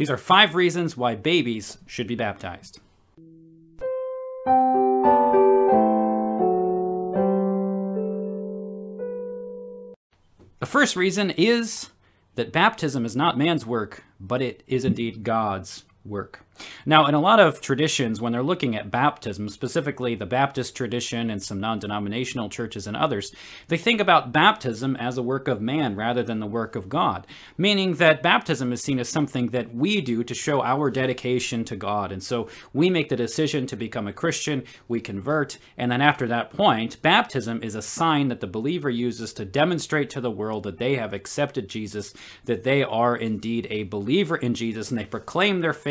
These are five reasons why babies should be baptized. The first reason is that baptism is not man's work, but it is indeed God's work. Now, in a lot of traditions, when they're looking at baptism, specifically the Baptist tradition and some non denominational churches and others, they think about baptism as a work of man rather than the work of God, meaning that baptism is seen as something that we do to show our dedication to God. And so we make the decision to become a Christian, we convert, and then after that point, baptism is a sign that the believer uses to demonstrate to the world that they have accepted Jesus, that they are indeed a believer in Jesus, and they proclaim their faith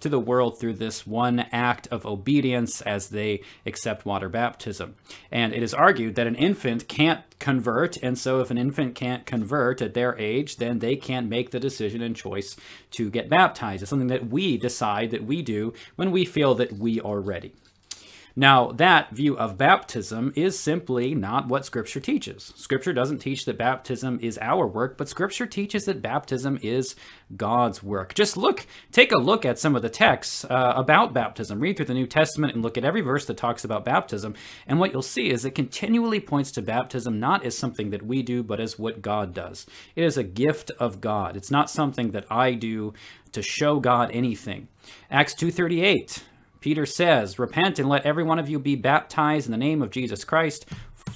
to the world through this one act of obedience as they accept water baptism. And it is argued that an infant can't convert, and so if an infant can't convert at their age, then they can't make the decision and choice to get baptized. It's something that we decide that we do when we feel that we are ready. Now, that view of baptism is simply not what Scripture teaches. Scripture doesn't teach that baptism is our work, but Scripture teaches that baptism is God's work. Just look, take a look at some of the texts uh, about baptism. Read through the New Testament and look at every verse that talks about baptism. And what you'll see is it continually points to baptism not as something that we do, but as what God does. It is a gift of God. It's not something that I do to show God anything. Acts 2.38 Peter says, Repent and let every one of you be baptized in the name of Jesus Christ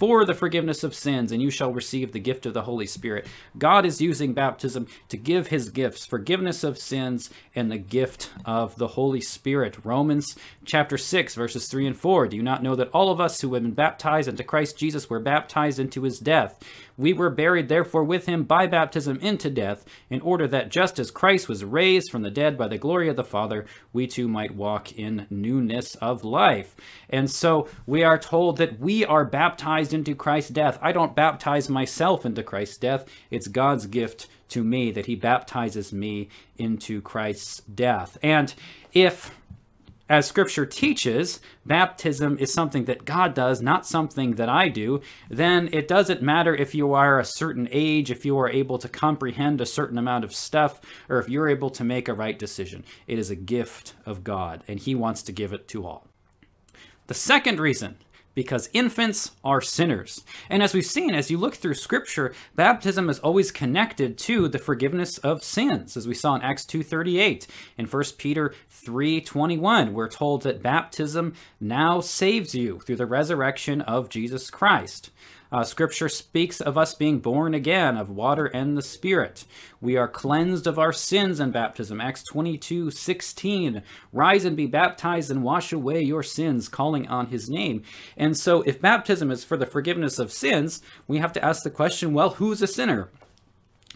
for the forgiveness of sins, and you shall receive the gift of the Holy Spirit. God is using baptism to give his gifts, forgiveness of sins, and the gift of the Holy Spirit. Romans chapter 6, verses 3 and 4. Do you not know that all of us who have been baptized into Christ Jesus were baptized into his death? We were buried therefore with him by baptism into death, in order that just as Christ was raised from the dead by the glory of the Father, we too might walk in newness of life. And so we are told that we are baptized into Christ's death. I don't baptize myself into Christ's death. It's God's gift to me that he baptizes me into Christ's death. And if as scripture teaches, baptism is something that God does, not something that I do, then it doesn't matter if you are a certain age, if you are able to comprehend a certain amount of stuff, or if you're able to make a right decision. It is a gift of God, and He wants to give it to all. The second reason because infants are sinners. And as we've seen, as you look through scripture, baptism is always connected to the forgiveness of sins. As we saw in Acts 2.38, in 1 Peter 3.21, we're told that baptism now saves you through the resurrection of Jesus Christ. Uh, scripture speaks of us being born again of water and the Spirit. We are cleansed of our sins in baptism. Acts 22 16. Rise and be baptized and wash away your sins, calling on his name. And so, if baptism is for the forgiveness of sins, we have to ask the question well, who's a sinner?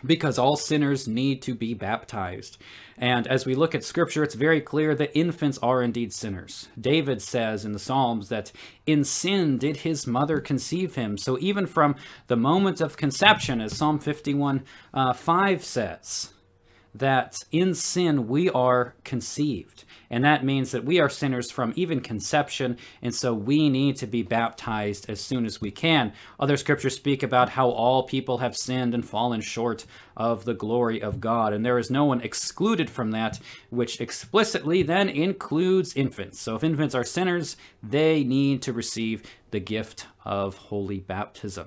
Because all sinners need to be baptized. And as we look at scripture, it's very clear that infants are indeed sinners. David says in the Psalms that in sin did his mother conceive him. So even from the moment of conception, as Psalm 51 uh, 5 says, that in sin we are conceived. And that means that we are sinners from even conception, and so we need to be baptized as soon as we can. Other scriptures speak about how all people have sinned and fallen short of the glory of God, and there is no one excluded from that, which explicitly then includes infants. So if infants are sinners, they need to receive the gift of holy baptism.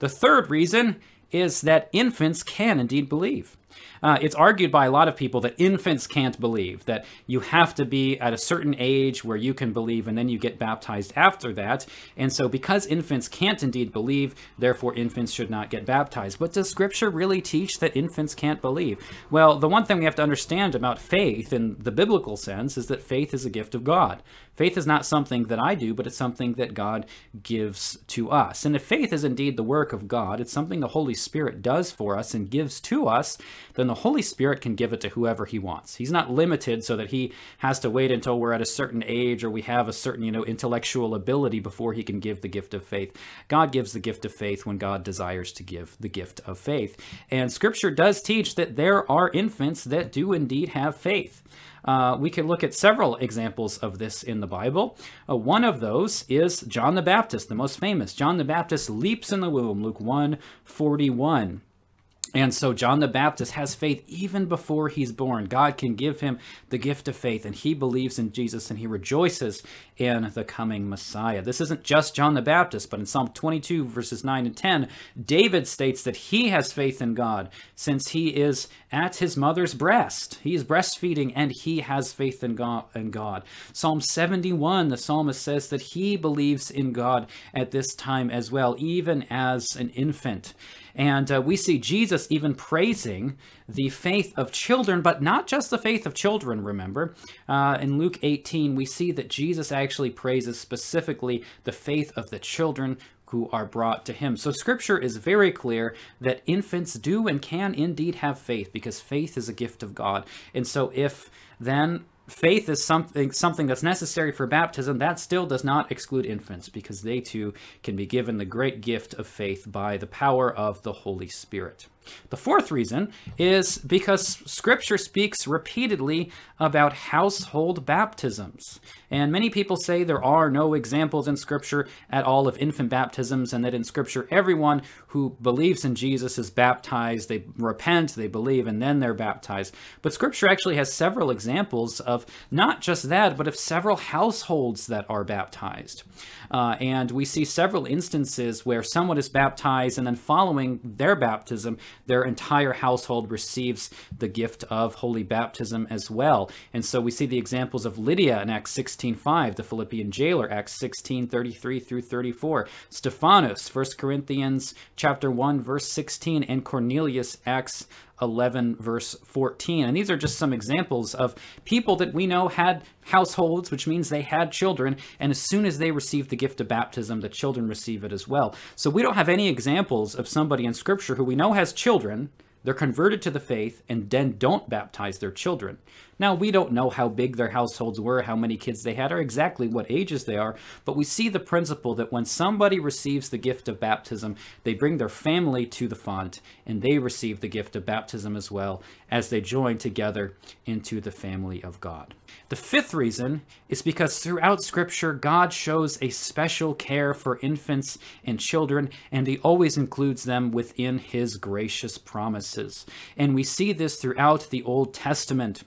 The third reason is that infants can indeed believe. Uh, it's argued by a lot of people that infants can't believe, that you have to be at a certain age where you can believe and then you get baptized after that. And so, because infants can't indeed believe, therefore infants should not get baptized. But does Scripture really teach that infants can't believe? Well, the one thing we have to understand about faith in the biblical sense is that faith is a gift of God. Faith is not something that I do, but it's something that God gives to us. And if faith is indeed the work of God, it's something the Holy Spirit does for us and gives to us, then the Holy Spirit can give it to whoever he wants. He's not limited so that he has to wait until we're at a certain age or we have a certain, you know, intellectual ability before he can give the gift of faith. God gives the gift of faith when God desires to give the gift of faith. And scripture does teach that there are infants that do indeed have faith. Uh, we can look at several examples of this in the Bible. Uh, one of those is John the Baptist, the most famous. John the Baptist leaps in the womb, Luke 1 41. And so John the Baptist has faith even before he's born. God can give him the gift of faith, and he believes in Jesus and he rejoices in the coming Messiah. This isn't just John the Baptist, but in Psalm 22, verses 9 and 10, David states that he has faith in God since he is at his mother's breast. He is breastfeeding and he has faith in God. In God. Psalm 71, the psalmist says that he believes in God at this time as well, even as an infant. And uh, we see Jesus even praising the faith of children, but not just the faith of children, remember. Uh, in Luke 18, we see that Jesus actually praises specifically the faith of the children who are brought to him. So scripture is very clear that infants do and can indeed have faith because faith is a gift of God. And so if then faith is something something that's necessary for baptism that still does not exclude infants because they too can be given the great gift of faith by the power of the holy spirit the fourth reason is because Scripture speaks repeatedly about household baptisms. And many people say there are no examples in Scripture at all of infant baptisms, and that in Scripture, everyone who believes in Jesus is baptized. They repent, they believe, and then they're baptized. But Scripture actually has several examples of not just that, but of several households that are baptized. Uh, and we see several instances where someone is baptized, and then following their baptism, their entire household receives the gift of holy baptism as well. And so we see the examples of Lydia in Acts 16.5, the Philippian jailer, Acts 16.33 through 34, Stephanos, 1 Corinthians chapter 1, verse 16, and Cornelius, Acts 11, verse 14. And these are just some examples of people that we know had households, which means they had children. And as soon as they received the gift of baptism, the children receive it as well. So we don't have any examples of somebody in Scripture who we know has children they're converted to the faith and then don't baptize their children. Now, we don't know how big their households were, how many kids they had, or exactly what ages they are, but we see the principle that when somebody receives the gift of baptism, they bring their family to the font and they receive the gift of baptism as well as they join together into the family of God. The fifth reason is because throughout Scripture, God shows a special care for infants and children, and He always includes them within His gracious promises. And we see this throughout the Old Testament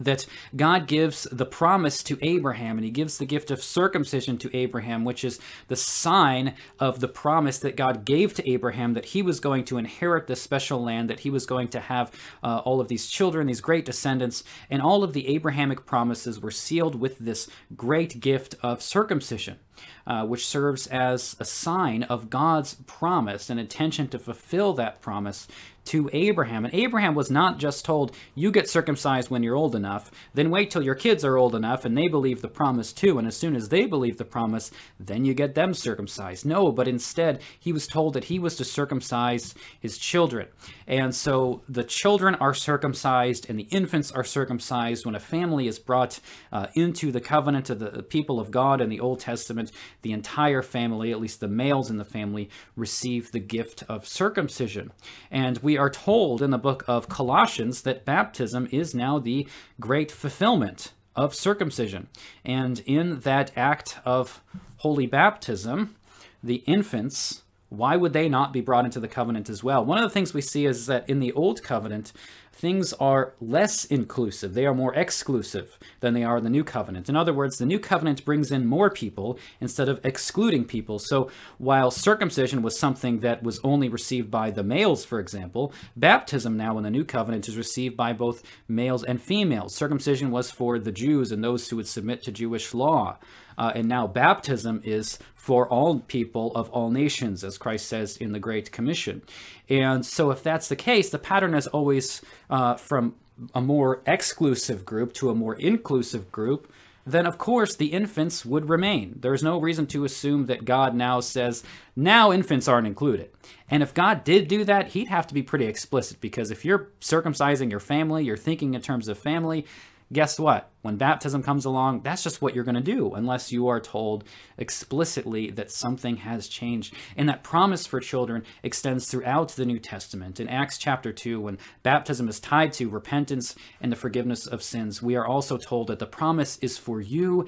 that God gives the promise to Abraham, and he gives the gift of circumcision to Abraham, which is the sign of the promise that God gave to Abraham that he was going to inherit this special land, that he was going to have uh, all of these children, these great descendants, and all of the Abrahamic promises were sealed with this great gift of circumcision uh, which serves as a sign of God's promise and intention to fulfill that promise to Abraham. And Abraham was not just told, you get circumcised when you're old enough, then wait till your kids are old enough and they believe the promise too. And as soon as they believe the promise, then you get them circumcised. No, but instead, he was told that he was to circumcise his children. And so the children are circumcised and the infants are circumcised when a family is brought uh, into the covenant of the people of God in the Old Testament the entire family, at least the males in the family, receive the gift of circumcision. And we are told in the book of Colossians that baptism is now the great fulfillment of circumcision. And in that act of holy baptism, the infants why would they not be brought into the covenant as well? One of the things we see is that in the old covenant, things are less inclusive. They are more exclusive than they are in the new covenant. In other words, the new covenant brings in more people instead of excluding people. So while circumcision was something that was only received by the males, for example, baptism now in the new covenant is received by both males and females. Circumcision was for the Jews and those who would submit to Jewish law. Uh, and now baptism is for all people of all nations, as Christ says in the Great Commission. And so, if that's the case, the pattern is always uh, from a more exclusive group to a more inclusive group, then of course the infants would remain. There's no reason to assume that God now says, now infants aren't included. And if God did do that, he'd have to be pretty explicit because if you're circumcising your family, you're thinking in terms of family, guess what? When baptism comes along, that's just what you're going to do unless you are told explicitly that something has changed. And that promise for children extends throughout the New Testament. In Acts chapter 2, when baptism is tied to repentance and the forgiveness of sins, we are also told that the promise is for you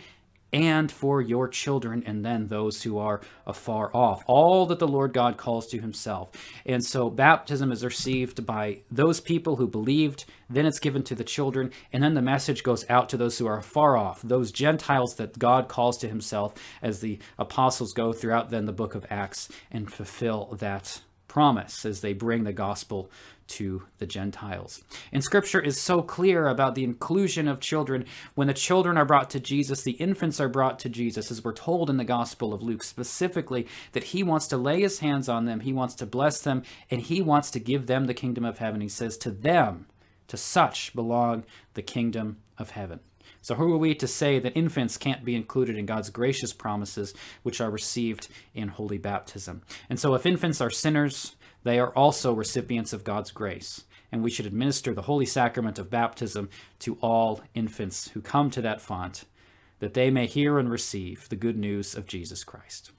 and for your children, and then those who are afar off. All that the Lord God calls to himself. And so baptism is received by those people who believed, then it's given to the children, and then the message goes out to those who are far off, those Gentiles that God calls to himself as the apostles go throughout then the book of Acts and fulfill that promise as they bring the gospel to the Gentiles. And scripture is so clear about the inclusion of children. When the children are brought to Jesus, the infants are brought to Jesus, as we're told in the Gospel of Luke specifically, that he wants to lay his hands on them, he wants to bless them, and he wants to give them the kingdom of heaven. He says, To them, to such belong the kingdom of heaven. So, who are we to say that infants can't be included in God's gracious promises, which are received in holy baptism? And so, if infants are sinners, they are also recipients of God's grace, and we should administer the holy sacrament of baptism to all infants who come to that font, that they may hear and receive the good news of Jesus Christ.